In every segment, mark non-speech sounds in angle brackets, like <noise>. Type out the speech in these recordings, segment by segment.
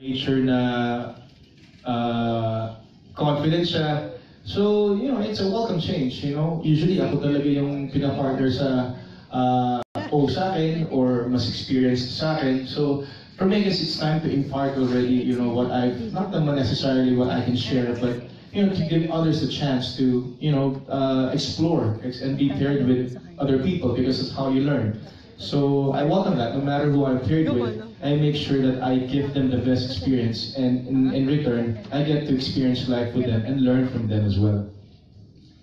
made sure na uh, confident siya. So, you know, it's a welcome change, you know. Usually, ako talaga yung pinapartner sa uh, o sa akin or mas experienced sa akin. So, for me, I guess it's time to impart already, you know, what I've, not necessarily what I can share, but, you know, to give others a chance to, you know, uh, explore and be paired with other people because it's how you learn. So I welcome that. No matter who I'm paired with, I make sure that I give them the best experience, and in, in return, I get to experience life with them and learn from them as well.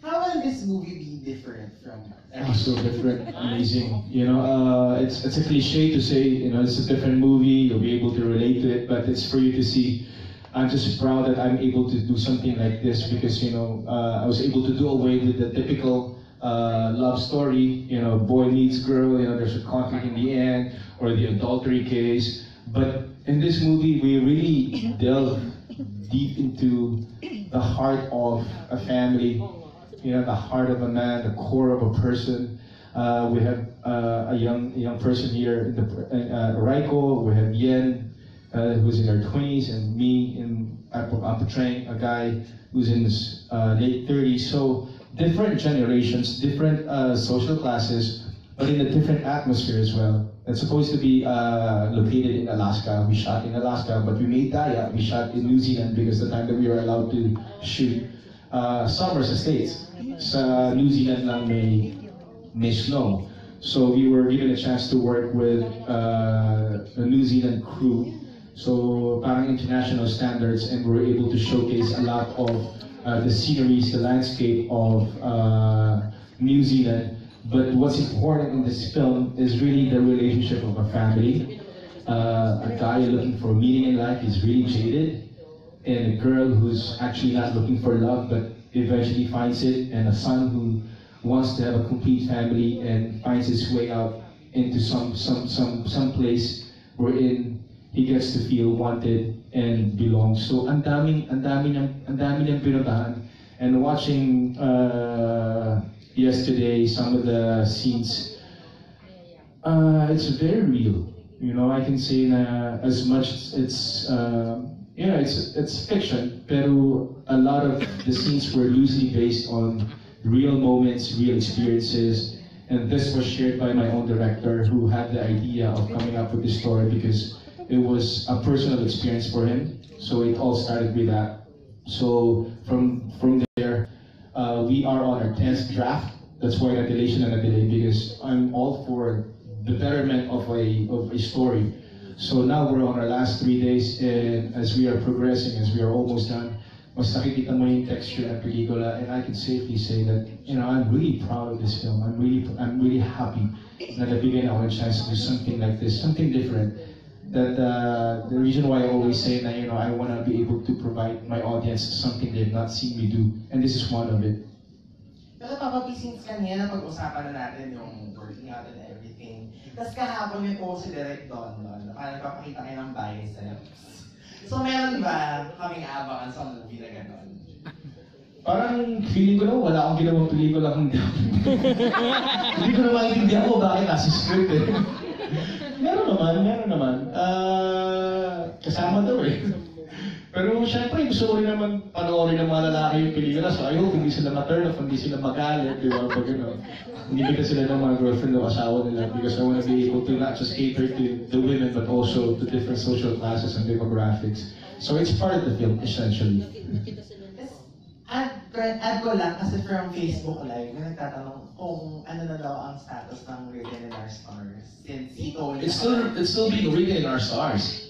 How will this movie be different from Oh, so different, amazing. You know, uh, it's it's a cliche to say, you know, it's a different movie. You'll be able to relate to it, but it's for you to see. I'm just proud that I'm able to do something like this because you know uh, I was able to do away with the typical uh, love story. You know, boy meets girl. You know, there's a conflict in the end, or the adultery case. But in this movie, we really delve deep into the heart of a family you know, the heart of a man, the core of a person. Uh, we have uh, a young young person here, the, uh, Raikko. We have Yen, uh, who's in her 20s, and me, in I'm portraying a guy who's in his uh, late 30s. So different generations, different uh, social classes, but in a different atmosphere as well. It's supposed to be located in Alaska. We shot in Alaska, but we made Daya. We shot in New Zealand because the time that we were allowed to shoot uh, summer States. Sa New Zealand lang may, may snow. So we were given a chance to work with uh, a New Zealand crew. So parang international standards and we were able to showcase a lot of uh, the sceneries, the landscape of uh, New Zealand. But what's important in this film is really the relationship of a family. Uh, a guy looking for meaning in life is really jaded and a girl who's actually not looking for love but eventually finds it, and a son who wants to have a complete family and finds his way out into some some some some place wherein he gets to feel wanted and belongs. So ang daming ang dami ng ang dami ng pinuntahan and watching uh, yesterday some of the scenes uh, it's very real. You know, I can say that as much it's uh, yeah, it's it's fiction, pero a lot of the scenes were loosely based on real moments, real experiences, and this was shared by my own director who had the idea of coming up with this story because it was a personal experience for him. So it all started with that. So from from there, uh, we are on our tenth draft. That's why the delay and the delay because I'm all for the betterment of a of a story. So now we're on our last three days, and as we are progressing, as we are almost done, mas nakikita mo yung texture ng pelikula, and I can safely say that, you know, I'm really proud of this film. I'm really, I'm really happy na nabigyan ako ng chance to do something like this, something different. That uh, the reason why I always say that, you know, I want to be able to provide my audience something they've not seen me do, and this is one of it. Pero Papa P, since kanina pag-usapan na natin yung working out and everything, tapos kahapon may post si Direct Don doon, parang nagpapakita kayo ng biceps. So meron ba kaming aabangan sa movie na gano'n? Parang feeling ko na wala akong ginawang pelikula kung hindi <laughs> Hindi ko na maintindihan ko bakit nasa script eh. Meron naman, meron naman. Ah, kasama daw eh. <laughs> Pero syempre, gusto ko rin naman panoorin ng mga lalaki yung pelikula. So I hope hindi sila ma-turn off, hindi sila magalit, di ba? Pag ano, hindi kita sila ng mga girlfriend o asawa nila because I want to be able to not just cater to the women but also to different social classes and demographics. So it's part of the film, essentially. Add, add ko lang kasi from Facebook Live, may nagtatanong kung ano na daw ang status ng Written in Our Stars since he told It's still, it's still being written in our stars.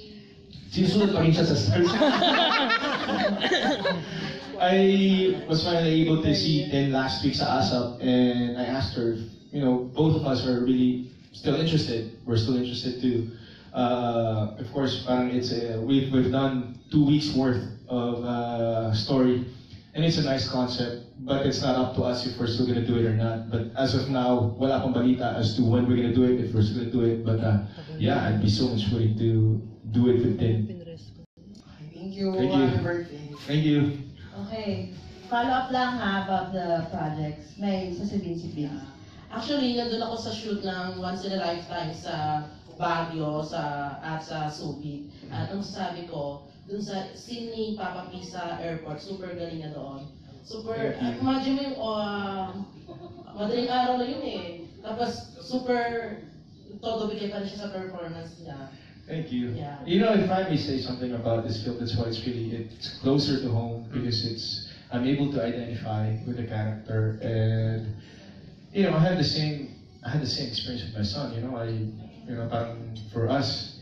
Sinusunod pa rin siya sa stars. <laughs> I was finally able to see them last week sa ASAP and I asked her, you know, both of us are really still interested. We're still interested too. Uh, of course, parang it's a, we've, we've done two weeks worth of uh, story and it's a nice concept, but it's not up to us if we're still gonna do it or not. But as of now, wala pang balita as to when we're gonna do it, if we're still gonna do it. But uh, yeah, I'd be so much willing to do it with them. Thank you. Thank you. Happy birthday. Thank you. Okay. Follow up lang ha about the projects. May sasabihin si Bill. Actually, nandun ako sa shoot ng Once in a Lifetime sa Baguio sa, at sa Subic. At ang sabi ko, dun sa ni Papa P sa airport, super galing na doon. Super, Thank you. imagine mo yung, uh, madaling araw na yun eh. Tapos, super, todo bigay pa siya sa performance niya. Thank you. Yeah. You know, if I may say something about this film, that's why it's really it's closer to home because it's I'm able to identify with the character, and you know, I had the same I had the same experience with my son. You know, I you know, parang for us,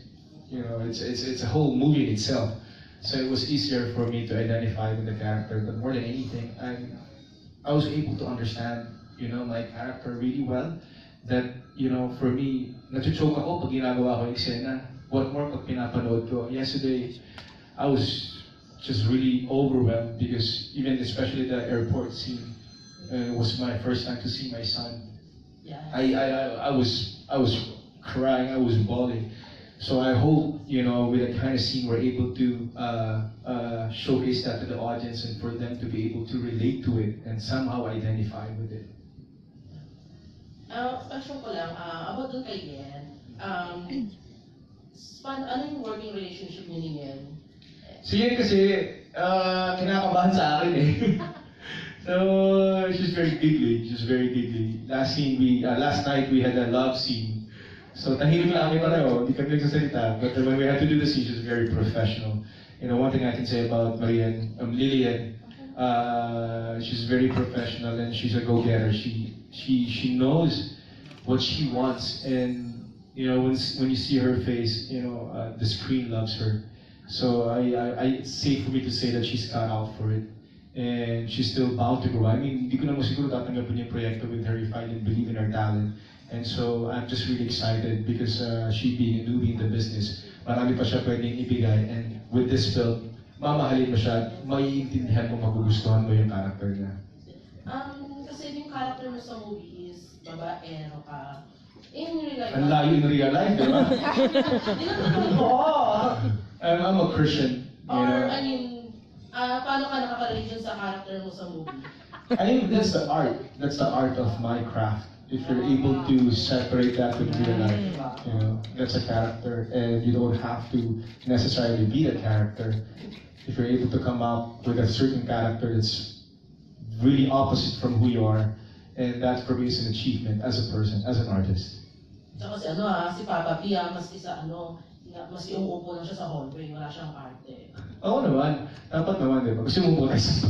you know, it's it's it's a whole movie in itself. So it was easier for me to identify with the character, but more than anything, I I was able to understand, you know, my character really well. That, you know, for me, natuchoke ako pag ginagawa ko yung eksena. What more pag pinapanood ko. Yesterday, I was just really overwhelmed because even especially the airport scene uh, was my first time to see my son. Yeah. I, I, I, I was I was crying, I was bawling. So I hope, you know, with that kind of scene, we're able to uh, uh, showcase that to the audience and for them to be able to relate to it and somehow identify with it. Ah, question ko lang, ah, about dun kay Yen, um, span, ano yung working relationship niyo ni Yen? Si Yen kasi, uh, kinakabahan sa akin eh. <laughs> so, she's very giggly. She's very giggly. Last scene, we, uh, last night we had a love scene. So, tahimik lang kami pareho. Hindi kami nagsasalita. But when we had to do scene, she's very professional. You know, one thing I can say about Marian, um, Lillian, uh, she's very professional and she's a go-getter. She, she, she knows what she wants and, you know, when, when you see her face, you know, uh, the screen loves her. So I, I, I, it's safe for me to say that she's cut out for it. And she's still bound to grow. I mean, hindi ko naman siguro tatanggapin yung proyekto with her if I didn't believe in her talent. And so I'm just really excited because uh, she being a newbie in the business, marami pa siya pwedeng ibigay. And with this film, mamahalin mo siya, maiintindihan mo, magugustuhan mo yung character niya. Um, kasi yung character mo sa movie is babaero ka. In real life, Ang layo in real life, di ba? <laughs> Tinatanong ko, <laughs> I'm, a Christian, you or know. I mean, ah, paano ka nakaka-relate sa character mo sa movie? I think that's the art. That's the art of my craft. If you're able to separate that with real life, you know, that's a character, and you don't have to necessarily be the character. If you're able to come up with a certain character that's really opposite from who you are, and that for me is an achievement as a person, as an artist. Tsaka si ano ah, si Papa P ah, maski sa ano, na- maski umuupo lang siya sa hallway, wala siyang arte. Oo naman. Dapat naman, di ba? Gusto mo muna sa...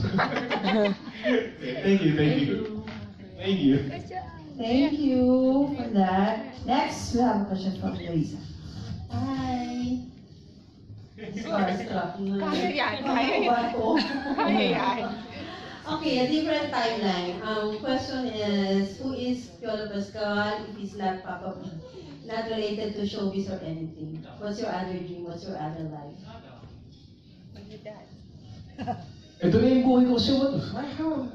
Thank you, thank you. Thank you. Thank you for that. Next, we have a question from Luisa. Hi! Starstruck. Kaya yan, kaya yan. Ako. Kaya yan. Okay, a different timeline. Um, question is, who is Piolo Pascal if he's not Papa P? Not related to showbiz or anything. What's your other dream? What's your other life? Ito na yung buhay ko kasi what? Why, how?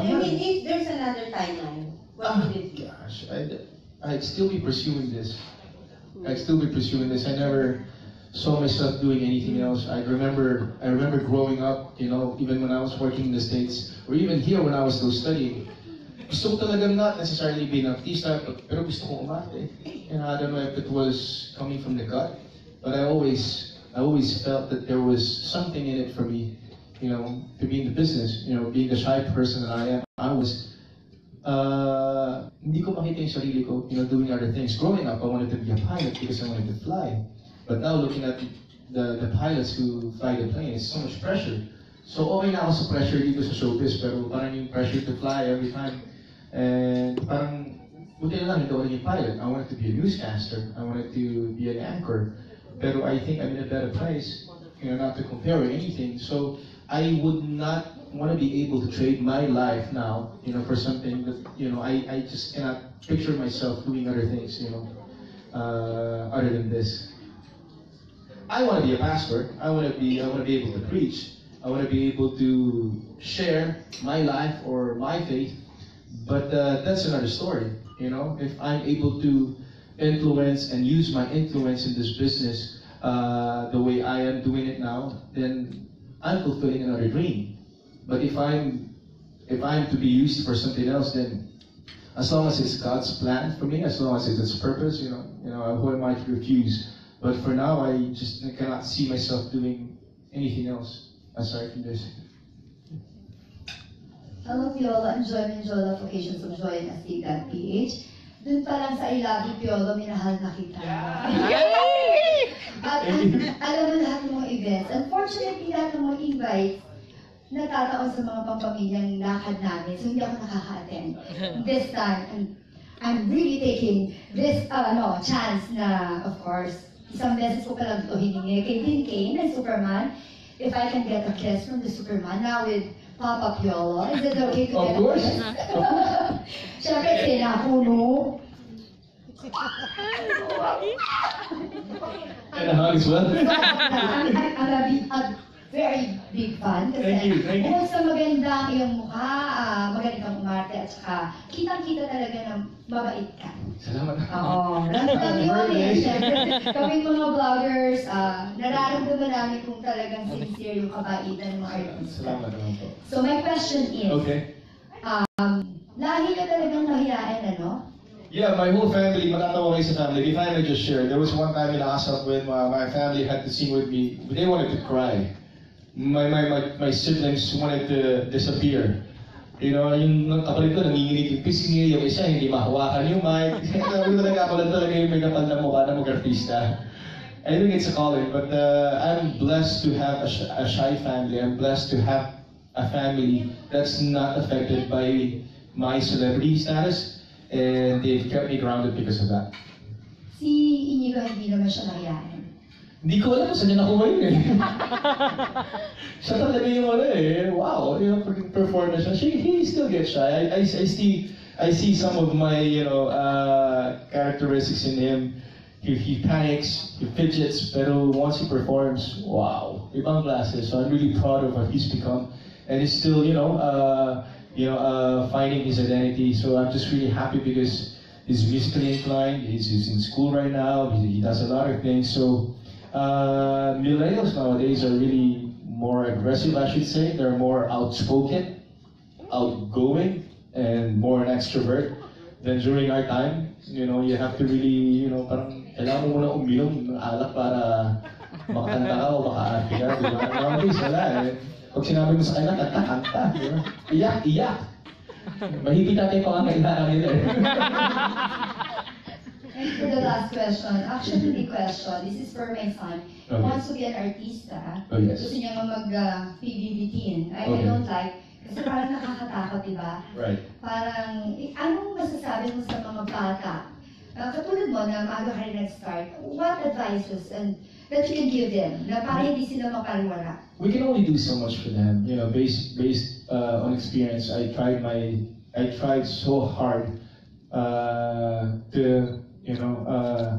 I mean, if there's another timeline, what Ah, would it be? gosh, I'd, I'd still be pursuing this. I'd still be pursuing this. I never saw myself doing anything else. I remember, I remember growing up, you know, even when I was working in the States, or even here when I was still studying, gusto ko talagang not necessarily being an artista, but- pero gusto ko umarte. And I don't know if it was coming from the gut, but I always, I always felt that there was something in it for me, you know, to be in the business, you know, being the shy person that I am. I was uh, hindi ko makita yung sarili ko, you know, doing other things. Growing up, I wanted to be a pilot because I wanted to fly. But now looking at the, the pilots who fly the plane, it's so much pressure. So okay na ako sa pressure dito sa showbiz, pero parang yung pressure to fly every time. And parang, buti na lang, hindi ako naging pilot. I wanted to be a newscaster. I wanted to be an anchor. Pero I think I'm in a better place, you know, not to compare anything. So I would not want to be able to trade my life now, you know, for something that, you know, I, I just cannot picture myself doing other things, you know, uh, other than this. I want to be a pastor. I want to be, I want to be able to preach. I want to be able to share my life or my faith. But uh, that's another story, you know. If I'm able to influence and use my influence in this business uh, the way I am doing it now, then I'm fulfilling another dream. But if I'm if I'm to be used for something else, then As long as it's God's plan for me, as long as it's its purpose, you know, you know, who am I to refuse? But for now, I just cannot see myself doing anything else aside from this. Hello, Piolo. Enjoy and enjoy the occasions of joy and astig.ph. Doon pa lang sa I love you, Piolo, minahal na kita. At <laughs> alam mo lahat ng mga events. Unfortunately, lahat ng mga invites, natataon sa mga pampamilyang lakad namin. So, hindi ako nakaka-attend. This time, I'm, I'm really taking this uh, ano, chance na, of course, isang beses ko pa lang ito hiningi kay Dean Kane ng Superman. If I can get a kiss from the Superman, now with Papa Piolo, is it okay to Of get course. a kiss? Siyempre, sinapuno. And a hug as well. I'm, I'm, I'm big, a very big fan. Kasi Thank you, thank you. bukod sa magandang iyong mukha, ah, magaling kang umarte, at saka kitang-kita talaga na mabait ka. Salamat. Oo. Ramdam yun eh. Siyempre, kaming mga vloggers, ah, nararamdaman namin kung talagang sincere yung kabaitan ng mga artista. Salamat naman po. So my question is, Okay. lahi ka talagang mahiyain, ano? Yeah, my whole family, matatawa kayo sa family. If I may just share, there was one time in Asap when my, my family had to sing with me. They wanted to cry. My, my, my, my siblings wanted to disappear. You know, yung kapalit ko, nanginginig yung pisngi, yung isa hindi mahawakan yung mic. Sabi ko talaga, lang talaga yung may kapal na mukha na mag-artista. I think it's a calling, but uh, I'm blessed to have a, sh- a shy family. I'm blessed to have a family that's not affected by my celebrity status, and they've kept me grounded because of that. Si Inigo hindi naman siya mahiyain. Hindi ko alam saan niya nakuha yun eh. <laughs> siya talaga yung ano eh, wow, yung perform na siya. She, he still gets shy. I, I, I see I see some of my, you know, uh, characteristics in him. He, he panics, he fidgets, pero once he performs, wow, ibang klase. So I'm really proud of what he's become. And he's still, you know, uh, you know, uh, finding his identity. So I'm just really happy because he's musically inclined, he's, he's in school right now, he, he does a lot of things. So uh, millennials nowadays are really more aggressive, I should say. They're more outspoken, outgoing, and more an extrovert than during our time. You know, you have to really, you know, parang kailangan mo muna uminom ng alak para makakanta ka o makaarte ka, di ba? Nowadays, wala eh. Pag sinabi mo sa kanila, kanta, kanta, di ba? Iyak, iyak. Mahigit natin yung pangangailangan nila eh. <laughs> And for the last question, actually the question, this is for my son. Okay. wants to be an artista. Oh, yes. Gusto niya mag-PBB teen. I, I Okay. don't like, kasi parang nakakatakot, di ba? Right. Parang, eh, anong masasabi mo sa mga bata? Ah, katulad mo na maaga ka rin nag-start, what advices and that you can give them na para hindi sila mapariwara? we can only do so much for them. You know, based based uh, on experience. I tried my I tried so hard uh, to you know uh,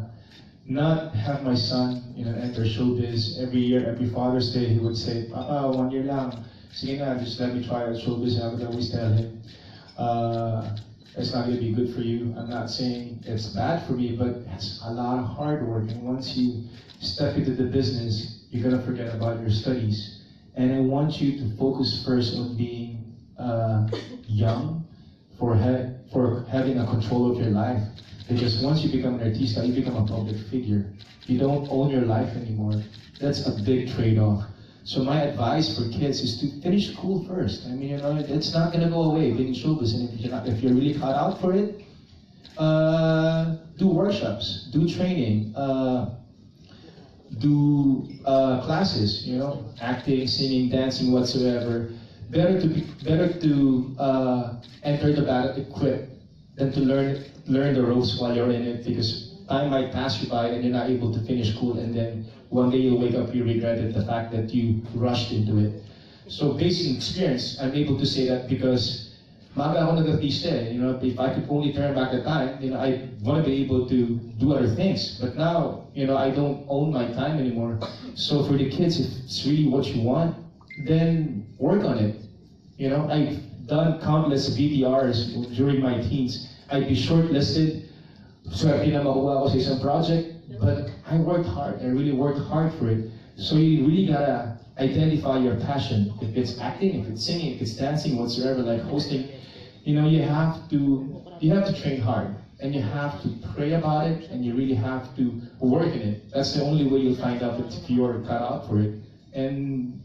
not have my son you know enter showbiz every year. Every Father's Day, he would say, "Papa, one year lang. Sige na, just let me try out showbiz." I would always tell him. Uh, it's not going to be good for you. I'm not saying it's bad for me, but it's a lot of hard work. And once you step into the business, you're going to forget about your studies. And I want you to focus first on being uh, young for, for having a control of your life. Because once you become an artista, you become a public figure. You don't own your life anymore. That's a big trade-off. So my advice for kids is to finish school first. I mean, you know, it's not gonna go away being in showbiz, and if you're not, if you're really cut out for it, uh, do workshops, do training, uh, do uh, classes. You know, acting, singing, dancing, whatsoever. Better to be, better to uh, enter the battle equipped than to learn learn the ropes while you're in it because time might pass you by and you're not able to finish school and then one day you'll wake up you regretted the fact that you rushed into it. So based on experience, I'm able to say that because maaga ako nag-artista eh. You know, if I could only turn back the time, you know, I want to be able to do other things. But now, you know, I don't own my time anymore. So for the kids, if it's really what you want, then work on it. You know, I've done countless VTRs during my teens. I'd be shortlisted, swerte na makuha ko sa isang project, but I worked hard. I really worked hard for it. So you really gotta identify your passion. If it's acting, if it's singing, if it's dancing, whatsoever, like hosting, you know, you have to you have to train hard and you have to pray about it and you really have to work in it. That's the only way you'll find out if you're cut out for it. And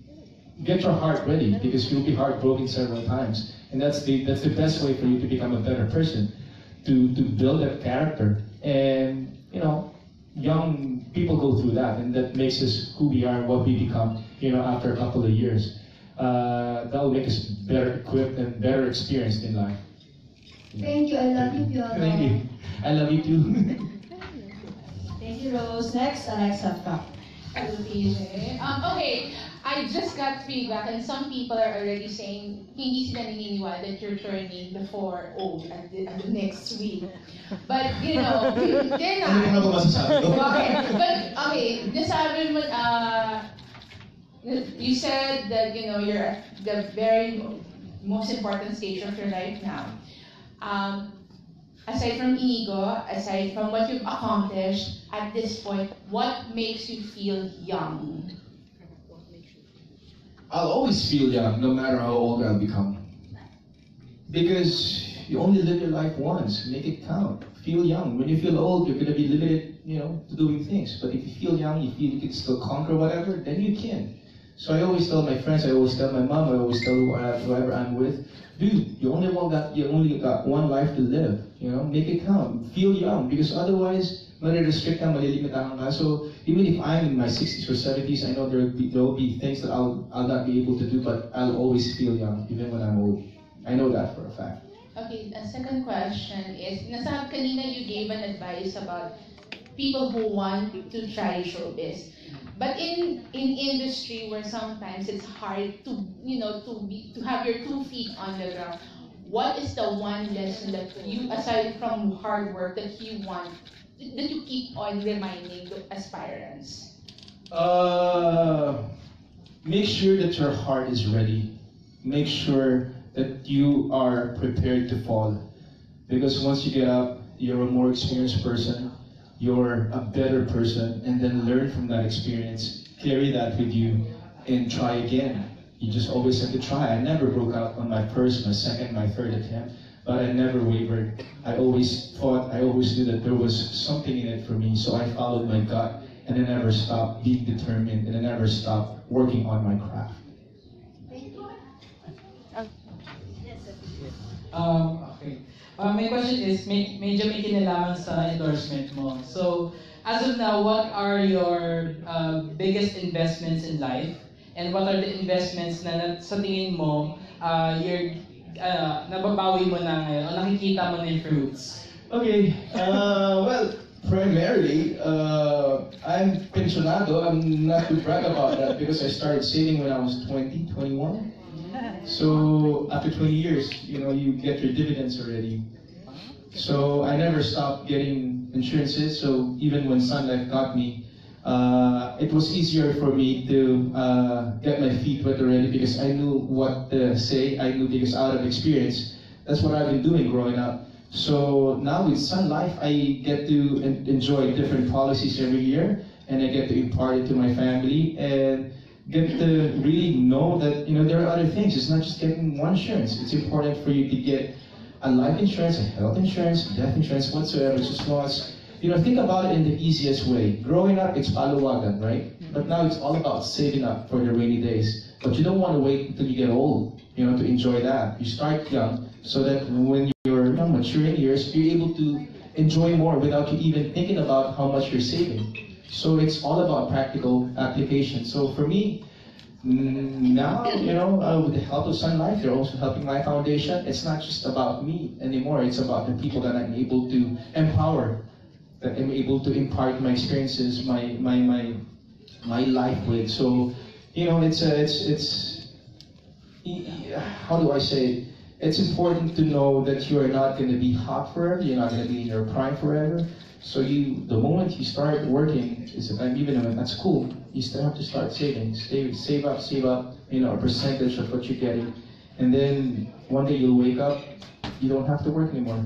get your heart ready because you'll be heartbroken several times. And that's the that's the best way for you to become a better person. To to build that character. And you know, young people go through that and that makes us who we are and what we become, you know, after a couple of years. Uh, that will make us better equipped and better experienced in life. Thank you. I love you, Piolo. Thank you. I love you too. <laughs> Thank you, Rose. Next, Alexa Um, okay, I just got feedback and some people are already saying hindi sila naniniwala that you're turning before old at the, at the next week. But, you know, <laughs> they're Ano not. mga masasabi ko? <laughs> Okay, but, okay, nasabi mo, uh, you said that, you know, you're at the very most important stage of your life now. Um, aside from ego, aside from what you've accomplished at this point, what makes you feel young? I'll always feel young, no matter how old I'll become. Because you only live your life once. Make it count. Feel young. When you feel old, you're gonna be limited, you know, to doing things. But if you feel young, you feel you can still conquer whatever, then you can. So I always tell my friends, I always tell my mom, I always tell whoever I'm with, dude, you only got you only got one life to live. You know, make it count. Feel young because otherwise, marirestrict ka, malilimitahan ka. So even if I'm in my 60s or 70s, I know there will be, there will be things that I'll I'll not be able to do, but I'll always feel young even when I'm old. I know that for a fact. Okay, the second question is, nasa kanina you gave an advice about people who want to try showbiz. But in in industry where sometimes it's hard to you know to be to have your two feet on the ground, what is the one lesson that you aside from hard work that you want that you keep on reminding the aspirants? Uh, make sure that your heart is ready. Make sure that you are prepared to fall. Because once you get up, you're a more experienced person, you're a better person, and then learn from that experience. Carry that with you and try again. You just always have to try. I never broke out on my first, my second, my third attempt, but I never wavered. I always thought, I always knew that there was something in it for me, so I followed my gut and I never stopped being determined and I never stopped working on my craft. Um, okay. Uh, my question is, may, medyo may kinalaman sa endorsement mo. So, as of now, what are your uh, biggest investments in life? And what are the investments na, na sa tingin mo, uh, you're, uh, nababawi mo na ngayon, o nakikita mo na yung fruits? Okay, uh, well, primarily, uh, I'm pensionado. I'm not too proud about that because I started saving when I was 20, 21. So after 20 years, you know, you get your dividends already. So I never stopped getting insurances. So even when Sun Life got me, uh, it was easier for me to uh, get my feet wet already because I knew what to say. I knew because out of experience, that's what I've been doing growing up. So now with Sun Life, I get to en- enjoy different policies every year, and I get to impart it to my family and get to really know that you know there are other things. It's not just getting one insurance. It's important for you to get a life insurance, a health insurance, death insurance, whatsoever. It's long as you know, think about it in the easiest way. Growing up, it's paluwagan, right? But now it's all about saving up for the rainy days. But you don't want to wait until you get old, you know, to enjoy that. You start young so that when you're you know, mature in years, you're able to enjoy more without you even thinking about how much you're saving. So it's all about practical application. So for me, mm, now, you know, uh, with the help of Sun Life, they're also helping my foundation. It's not just about me anymore. It's about the people that I'm able to empower, that I'm able to impart my experiences, my my my my life with. So, you know, it's a, it's it's how do I say it? It's important to know that you are not going to be hot forever. You're not going to be in your prime forever. So you, the moment you start working, is even at school, you still have to start saving. Save, save up, save up. You know, a percentage of what you're getting, and then one day you'll wake up, you don't have to work anymore.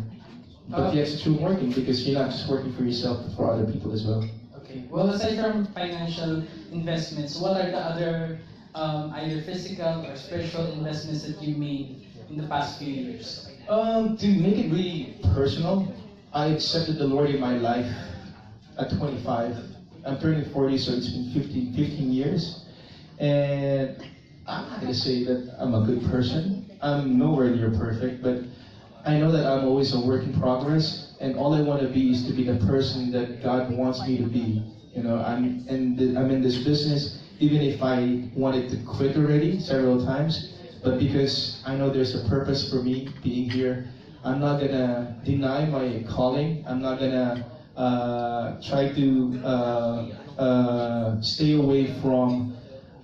But yes, it's true working because you're not just working for yourself, but for other people as well. Okay. Well, aside from financial investments, what are the other um, either physical or spiritual investments that you made in the past few years? Um, to make it really personal, I accepted the Lord in my life at 25. I'm turning 40, so it's been 15, 15 years. And I'm not gonna say that I'm a good person. I'm nowhere near perfect, but I know that I'm always a work in progress, and all I want to be is to be the person that God wants me to be. You know, I'm in the, I'm in this business, even if I wanted to quit already several times, but because I know there's a purpose for me being here, I'm not gonna deny my calling. I'm not gonna uh, try to uh, uh, stay away from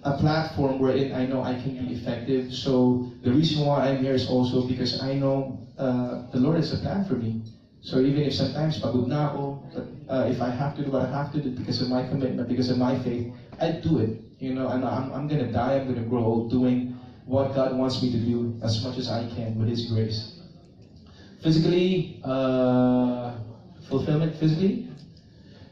a platform wherein I know I can be effective. So the reason why I'm here is also because I know uh, the Lord has a plan for me. So even if sometimes pagod na ako, but uh, if I have to do what I have to do because of my commitment, because of my faith, I do it. You know, and I'm, I'm gonna die, I'm gonna grow old doing what God wants me to do as much as I can with His grace. Physically, uh, fulfillment physically,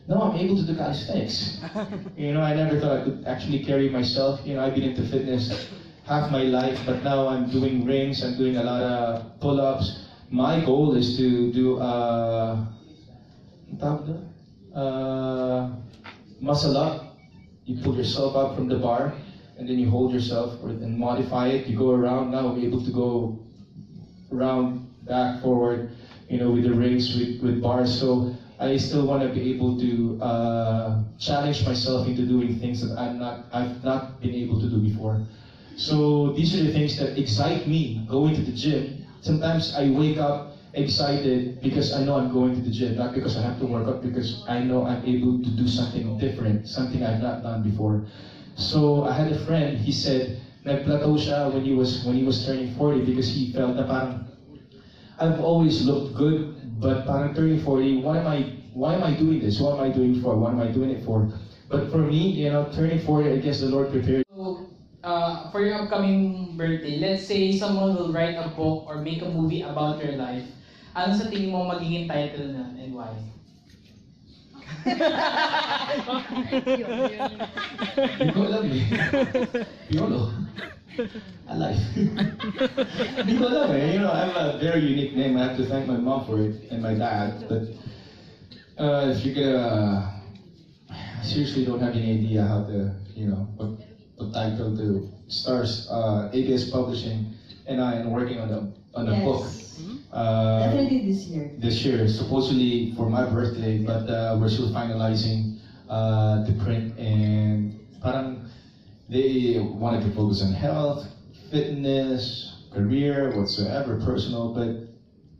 no, I'm able to do calisthenics. <laughs> you know, I never thought I could actually carry myself. You know, I've been into fitness half my life, but now I'm doing rings, I'm doing a lot of pull-ups. My goal is to do, uh, ang tawag doon? uh, muscle up. You pull yourself up from the bar, and then you hold yourself or, and modify it. You go around. Now I'm able to go around, back, forward, you know, with the rings, with, with bars. So I still want to be able to uh, challenge myself into doing things that I'm not, I've not been able to do before. So these are the things that excite me going to the gym. Sometimes I wake up excited because I know I'm going to the gym, not because I have to work out, because I know I'm able to do something different, something I've not done before. So I had a friend, he said, nagplateau siya when he was when he was turning 40 because he felt parang I've always looked good, but parang turning 40, why am I why am I doing this? What am I doing for? What am I doing it for? But for me, you know, turning 40, I guess the Lord prepared So, uh, for your upcoming birthday, let's say someone will write a book or make a movie about your life. Ano sa tingin mo magiging title na and why? Hindi ko alam eh. Piolo. Alive. Hindi ko alam eh. You know, I have a very unique name. I have to thank my mom for it and my dad. But uh, if you're gonna, I seriously don't have any idea how to, you know, what, what title to stars. Uh, ABS Publishing and I am working on a on a book. Uh, Definitely this year. this year, supposedly for my birthday, but uh, we're still finalizing uh, the print and parang they wanted to focus on health, fitness, career, whatsoever, personal, but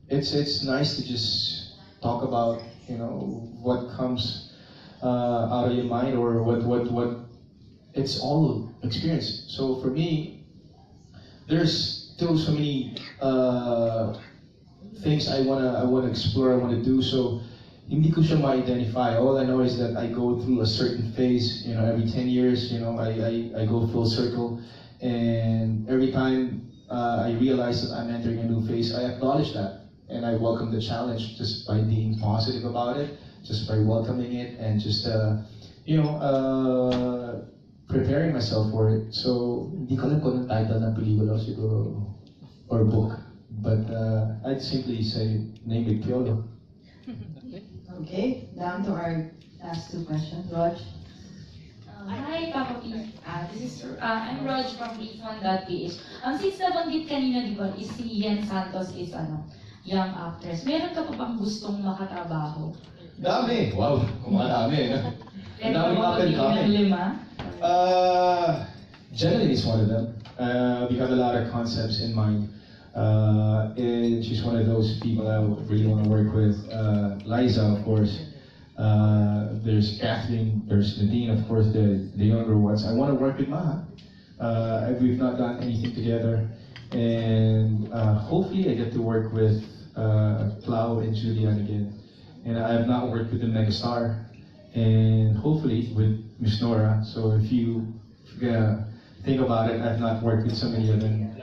it's it's nice to just talk about you know what comes uh, out of your mind or what what what it's all experience. So for me, there's still so many uh, things I wanna I wanna explore, I wanna do. So hindi ko siya ma-identify. All I know is that I go through a certain phase, you know, every 10 years, you know, I, I, I go full circle. And every time uh, I realize that I'm entering a new phase, I acknowledge that. And I welcome the challenge just by being positive about it, just by welcoming it and just, uh, you know, uh, preparing myself for it. So, hindi ko alam kung anong title ng pelikula siguro or book. But uh, I'd simply say, name it Piolo. Okay, down to our last two questions. Raj? Uh, hi, Papa P. Uh, this is, uh, I'm Raj from Rizwan.ph. Um, since nabanggit kanina, di ba, is si Yen Santos is, ano, young actress. Meron ka pa bang gustong makatrabaho? Dami! Wow, kumadami. No? Ang dami kami. ng lima? Uh, Jeneline is one of them. Uh, we have a lot of concepts in mind. Uh, and she's one of those people I really want to work with. Uh, Liza, of course. Uh, there's Kathleen, there's Nadine, of course, the, the younger ones. I want to work with Maja. Uh, we've not done anything together. And uh, hopefully I get to work with uh, and Julian again. And I have not worked with the megastar. And hopefully with Miss Nora. So if you, if you're think about it, I've not worked with so many of them.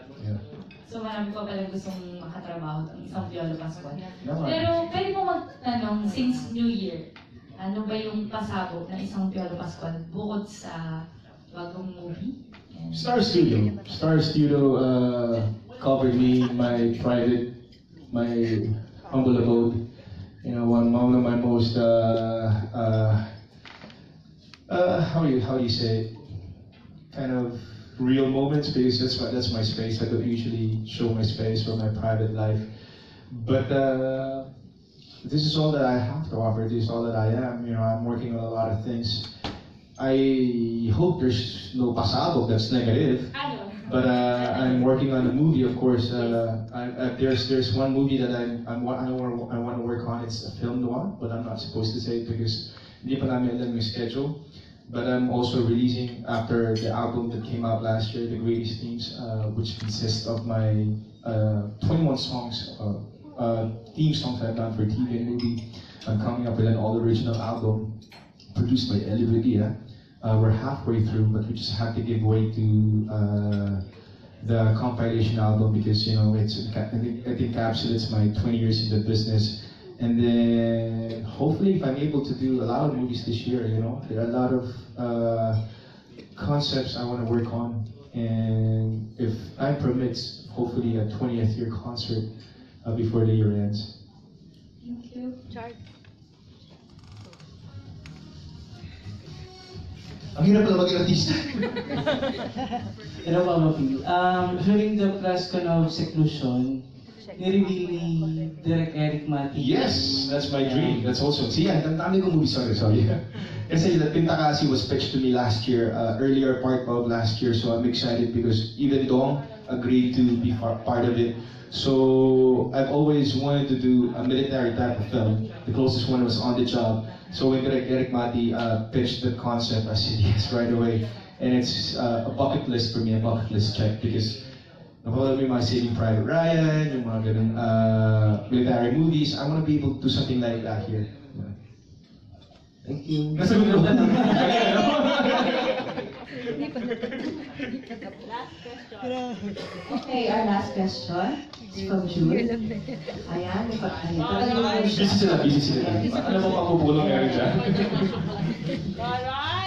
So marami pa pala gustong makatrabaho ng isang Piolo Pascual. Pero pwede mo magtanong, since New Year, ano ba yung pasabog ng isang Piolo Pascual bukod sa bagong movie? And- Star Studio. Star Studio uh, covered me my private my humble abode. You know, one, one of my most, uh, uh, uh, how do you, how do you say it? Kind of real moments because that's my, that's my space. I don't usually show my space or my private life. But uh, this is all that I have to offer. This is all that I am. You know, I'm working on a lot of things. I hope there's no pasado that's negative. But uh, I'm working on a movie, of course. Uh, I, uh, there's there's one movie that I'm, I'm I want I want to work on. It's a film noir, but I'm not supposed to say it because hindi pa namin alam yung schedule. But I'm also releasing after the album that came out last year, The Greatest Themes, uh, which consists of my uh, 21 songs, uh, uh, theme songs I've done for TV and movie. I'm coming up with an all original album produced by Eli Regia. Uh, we're halfway through, but we just have to give way to uh, the compilation album because you know it's it encapsulates my 20 years in the business. And then hopefully, if I'm able to do a lot of movies this year, you know, there are a lot of uh, concepts I want to work on, and if time permits, hopefully a 20th year concert uh, before the year ends. Thank you. Ang hirap pala maging artista. Hello, Mama P. Um, during the press con of seclusion, Erik Matti. Yes, that's my dream. That's also, see, ang dami kong movie, sorry, sorry. <laughs> Kasi the Pintakasi was pitched to me last year, uh, earlier part of last year, so I'm excited because even Dong agreed to be part of it. So I've always wanted to do a military type of film. The closest one was On the Job. So when Direk Erik Matti uh, pitched the concept, I said yes right away. And it's uh, a bucket list for me, a bucket list check because Napanood mo yung mga Saving Private Ryan, yung mga ganun, uh, military movies. I want to be able to do something like that here. Thank you. Nasagot ko na. Okay, our last question is from June. Ayan, may pag busy sila, busy sila. Alam mo, papupulong meron dyan. <laughs> Alright!